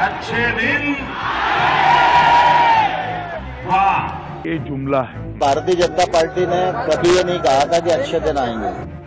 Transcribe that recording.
अच्छे दिन। वाह। ये जुमला है। भारतीय जनता पार्टी ने कभी ये नहीं कहा था कि अच्छे दिन आएँगे।